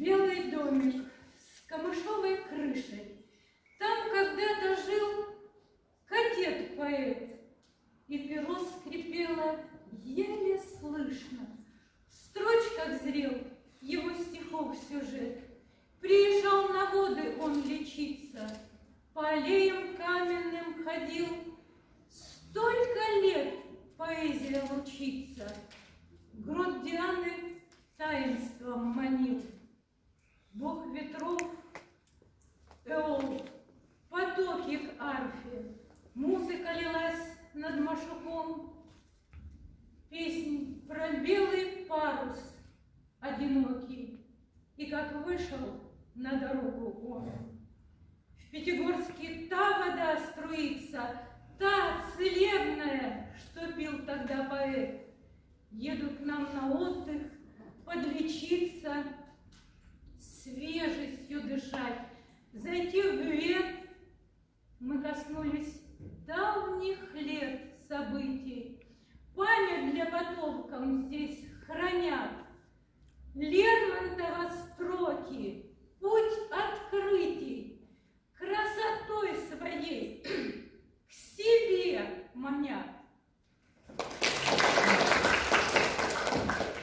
Белый домик с камышовой крышей. Там когда-то жил кадет-поэт, и перо скрипело еле слышно. В строчках зрел его стихов сюжет. Приезжал на воды он лечиться, по аллеям каменным ходил. Столько лет поэзия лучится, Грот Дианы таинством манил. Ветров, Эол, потоки к арфе, Музыка лилась над Машуком, Песнь про белый парус одинокий, И как вышел на дорогу он. В Пятигорске та вода струится, Та целебная, что пил тогда поэт. Едут к нам на отдых, подлечиться, зайти в бювет, мы коснулись давних лет событий. Память для потомков здесь хранят. Лермонтова строки, путь открытий, красотой своей к себе манят.